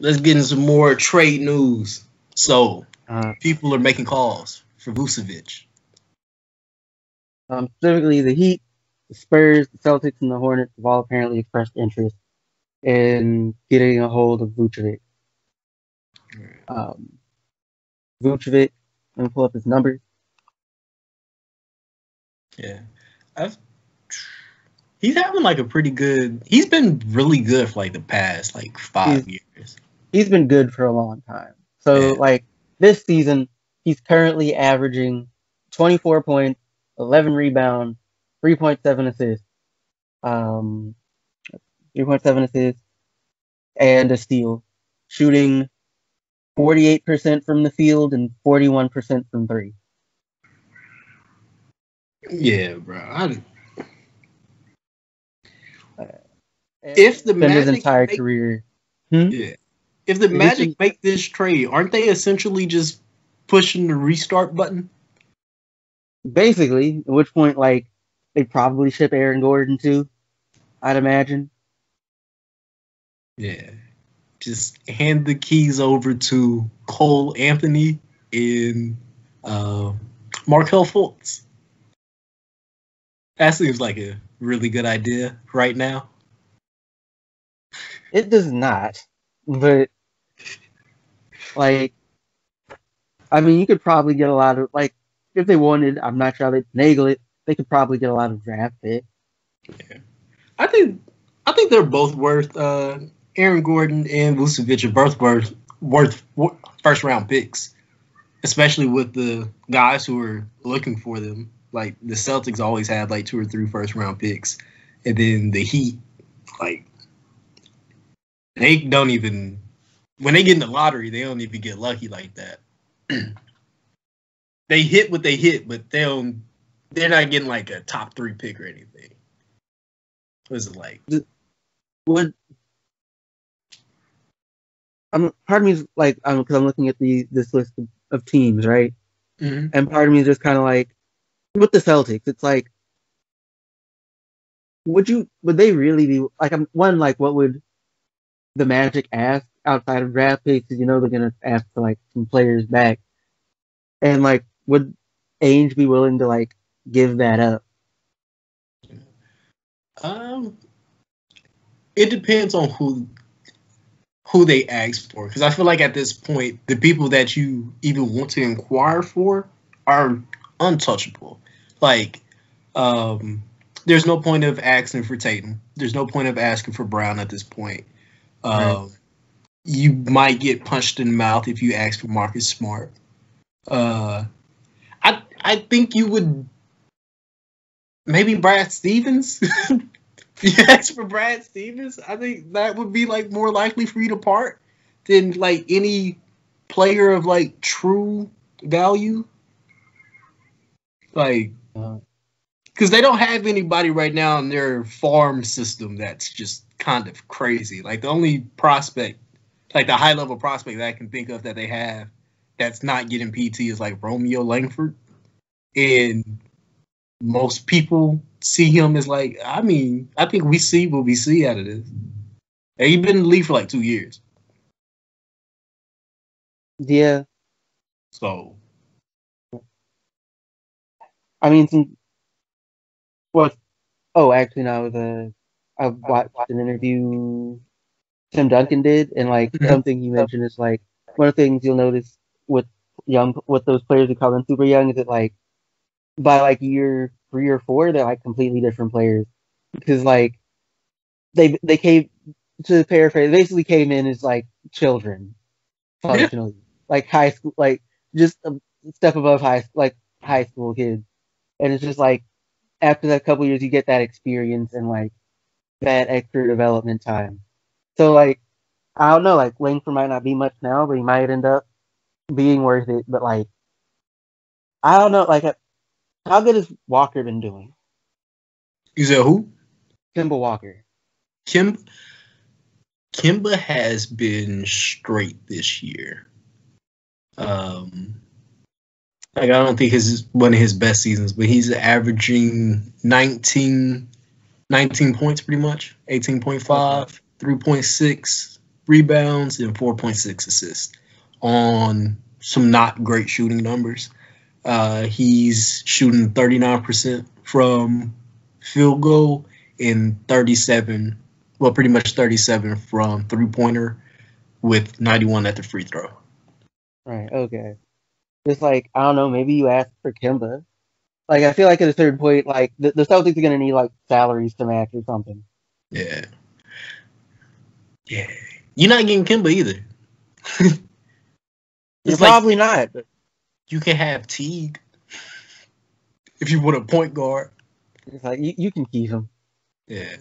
let's get into some more trade news. So uh, people are making calls for Vucevic. Um, specifically, the Heat, the Spurs, the Celtics, and the Hornets have all apparently expressed interest in getting a hold of Vucevic. Um, Vucevic, let me pull up his numbers. Yeah, I've he's having like a pretty good. He's been really good for like the past like five he's, years. He's been good for a long time. So yeah. like this season, he's currently averaging 24 points, 11 rebounds, 3.7 assists, um, 3.7 assists, and a steal, shooting 48% from the field and 41% from three. Yeah, bro. I, if the Magic his entire make, career, hmm? yeah, if the Magic make this trade, aren't they essentially just pushing the restart button? Basically, at which point, like, they probably ship Aaron Gordon too. I'd imagine. Yeah, just hand the keys over to Cole Anthony and uh, Markelle Fultz. That seems like a really good idea right now. It does not, but like, I mean, you could probably get a lot of like if they wanted. I'm not sure they'd nagle it. They could probably get a lot of draft picks. Yeah, I think I think they're both worth. Uh, Aaron Gordon and Vucevic are both worth worth first round picks, especially with the guys who are looking for them. Like the Celtics always had like two or three first round picks, and then the Heat, like they don't even when they get in the lottery, they don't even get lucky like that. they hit what they hit, but they don't. They're not getting like a top three pick or anything. What is it like? What? I'm part of me is like I'm because I'm looking at the this list of, of teams, right? Mm-hmm. And part of me is just kind of like with the Celtics. It's like, would you? Would they really be like? I'm one like, what would the Magic ask outside of draft picks? You know they're gonna ask for like some players back, and like would Ainge be willing to like give that up? Um, it depends on who who they ask for because I feel like at this point the people that you even want to inquire for are untouchable. Like, um, there's no point of asking for Tatum. There's no point of asking for Brown at this point. Right. You might get punched in the mouth if you ask for Marcus Smart. Uh, I I think you would maybe Brad Stevens. you ask for Brad Stevens, I think that would be like more likely for you to part than like any player of like true value. Like, because uh, they don't have anybody right now in their farm system that's just kind of crazy. Like the only prospect, like the high level prospect that I can think of that they have that's not getting PT is like Romeo Langford. And most people see him as like, I mean, I think we see what we see out of this. And he's been in the league for like two years. Yeah. So. I mean, what? Oh, actually, no. The uh, I watched an interview Tim Duncan did, and like mm-hmm. something he mentioned is like one of the things you'll notice with young with those players who come in super young is that like by like year three or four they're like completely different players because like they they came to paraphrase basically came in as like children functionally yeah. like high school like just a step above high like high school kids and it's just like after that couple years you get that experience and like that extra development time. So like I don't know, like Langford might not be much now, but he might end up being worth it. But like I don't know, like how good has Walker been doing? You said who? Kemba Walker. Kim Kemba has been straight this year. Um like I don't think his one of his best seasons, but he's averaging 19 19 points pretty much 18.5 3.6 rebounds and 4.6 assists on some not great shooting numbers. Uh, he's shooting 39% from field goal and 37, well, pretty much 37 from three pointer with 91 at the free throw. Right. Okay. Just like I don't know, maybe you ask for Kemba. Like I feel like at a certain point, like the, the Celtics are gonna need like salaries to match or something. Yeah. Yeah. You're not getting Kemba either. You're probably not. You can have Teague if you want a point guard. it's like you, you can keep him. Yeah.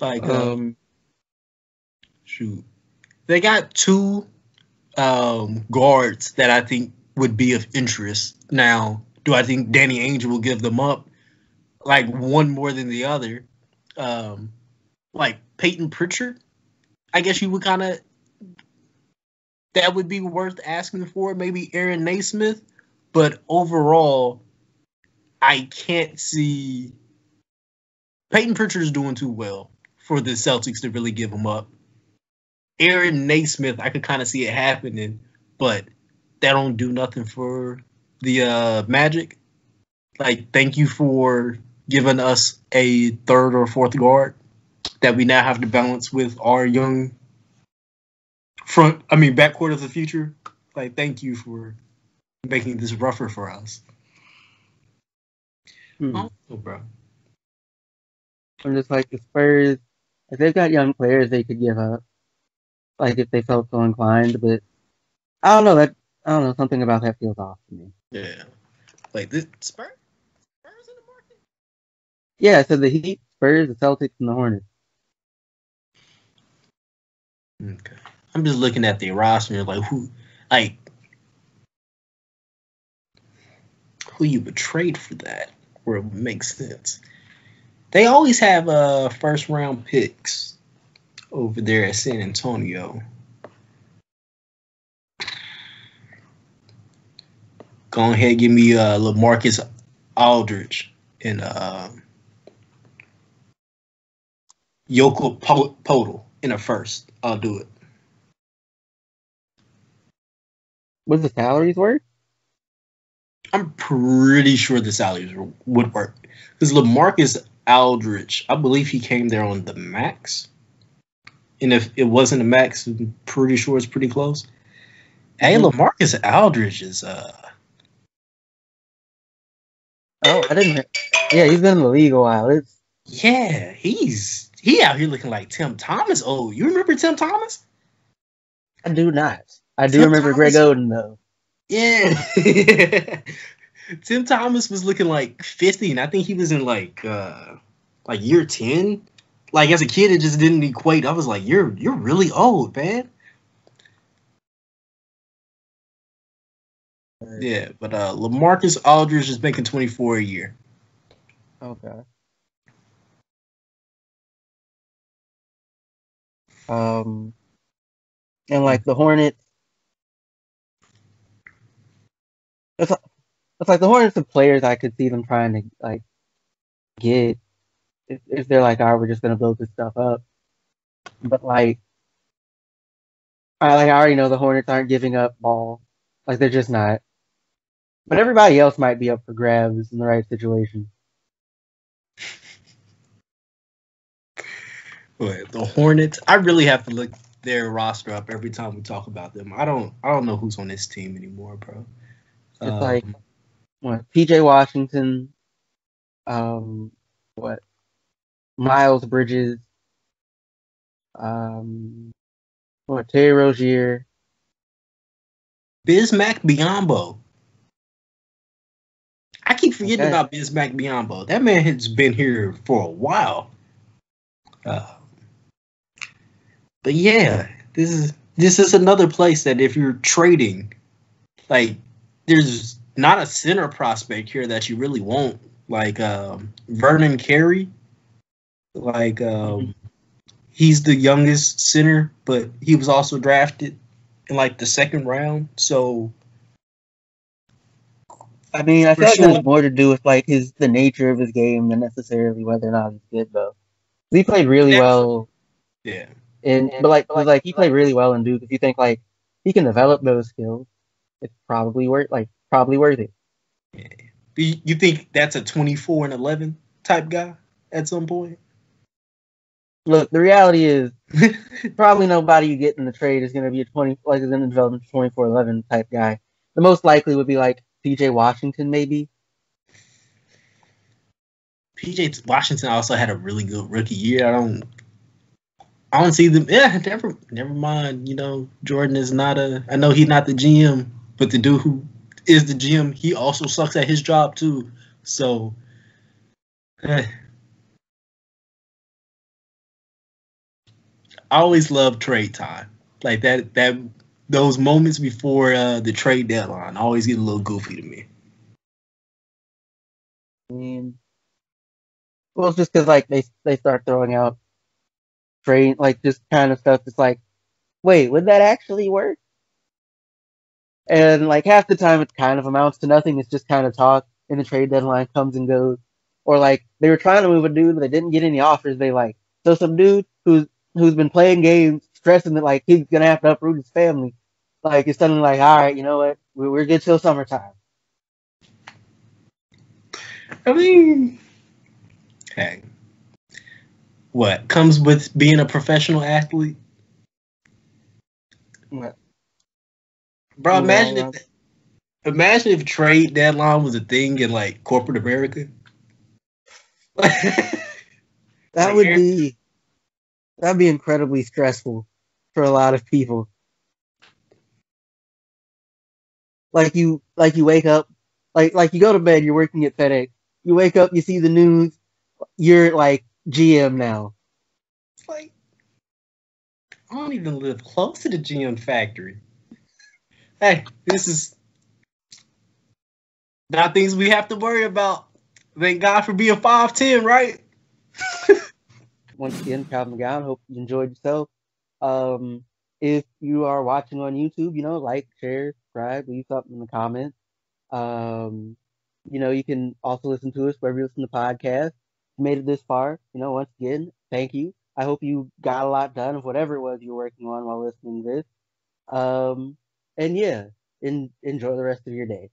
Like um, Um, shoot. They got two um guards that I think would be of interest. Now, do I think Danny Ainge will give them up? Like one more than the other. Um like Payton Pritchard, I guess you would kind of that would be worth asking for. Maybe Aaron Nesmith, but overall, I can't see Payton Pritchard is doing too well for the Celtics to really give him up. Aaron Nesmith, I could kind of see it happening, but that don't do nothing for the uh, Magic. Like, thank you for giving us a third or fourth guard that we now have to balance with our young front. I mean, backcourt of the future. Like, thank you for making this rougher for us. hmm. Oh, bro. I'm just like the Spurs. If they've got young players, they could give up. Like if they felt so inclined, but I don't know that. I don't know something about that feels off to me. Yeah. Like this Spurs? Spurs in the market? Yeah, so the Heat, Spurs, the Celtics, and the Hornets. Okay. I'm just looking at the roster like who like who you trade for that where it makes sense. They always have uh first round picks over there at San Antonio. Go ahead, give me uh LaMarcus Aldridge and uh Yoko Po- Podal in a first. I'll do it. What's the salaries worth? I'm pretty sure the salaries would work because LaMarcus Aldridge, I believe he came there on the max, and if it wasn't a max, I'm pretty sure it's pretty close. Hey, Mhm. LaMarcus Aldridge is uh Oh, I didn't. Yeah, he's been in the league a while. It's yeah, he's he out here looking like Tim Thomas. Oh, you remember Tim Thomas? I do not. I do Tim remember Greg Thomas- Oden though. Yeah. Tim Thomas was looking like 50, and I think he was in like uh like year 10. Like as a kid, it just didn't equate. I was like, you're you're really old, man. Yeah, but uh LaMarcus Aldridge is making 24 a year. Okay. Um, and like the Hornets, it's it's like the Hornets of players I could see them trying to like get if, if they're like, "All right, we're just gonna build this stuff up," but like, I like I already know the Hornets aren't giving up ball, like they're just not. But everybody else might be up for grabs in the right situation. But the Hornets, I really have to look their roster up every time we talk about them. I don't I don't know who's on this team anymore, bro. It's Um, like what PJ Washington, um, what Miles Bridges, um, what Terry Rozier, Bismack Biyombo. I keep forgetting Okay. about Bismack Biyombo. That man has been here for a while. Uh, but yeah, this is this is another place that if you're trading, like there's not a center prospect here that you really want, like um, Vernon Carey. Like um, he's the youngest center, but he was also drafted in like the second round. So I mean, I feel like it sure. has more to do with like his the nature of his game than necessarily whether or not he's good though. He played really well. yeah, And but like, but like he played really well in Duke. If you think like he can develop those skills, it's probably worth like probably worth it. Yeah. Do you, you think that's a 24 and 11 type guy at some point? Look, the reality is probably nobody you get in the trade is going to be a 20 like is going to develop a 24 11 type guy. The most likely would be like PJ Washington, maybe. PJ Washington also had a really good rookie year. I don't I don't see them. Yeah, never, never mind. You know, Jordan is not a. I know he's not the GM, but the dude who is the GM, he also sucks at his job too. So, eh. I always love trade time, like that. That those moments before uh, the trade deadline always get a little goofy to me. Mean, well, it's just because like they they start throwing out trade like just kind of stuff. It's like, wait, would that actually work? And like half the time, it kind of amounts to nothing. It's just kind of talk, and the trade deadline comes and goes. Or like they were trying to move a dude, but they didn't get any offers. They like so some dude who's who's been playing games, stressing that like he's gonna have to uproot his family. Like it's suddenly like, all right, you know what, we're, we're good till summertime. I mean, hey, what comes with being a professional athlete? What? Bro, imagine if imagine if trade deadline was a thing in like corporate America. That Like, would be that'd be incredibly stressful for a lot of people. Like you like you wake up like like you go to bed, you're working at FedEx. You wake up, you see the news, you're like GM now. It's like I don't even live close to the GM factory. Hey, this is not things we have to worry about. Thank God for being five ten, right? Once again, Calvin McGowan, hope you enjoyed yourself. Um if you are watching on YouTube, you know, like, share, subscribe, leave something in the comments. Um, you know, you can also listen to us wherever you listen to podcasts. Made it this far, you know, once again, thank you. I hope you got a lot done of whatever it was you were working on while listening to this. Um, and yeah, en- enjoy the rest of your day.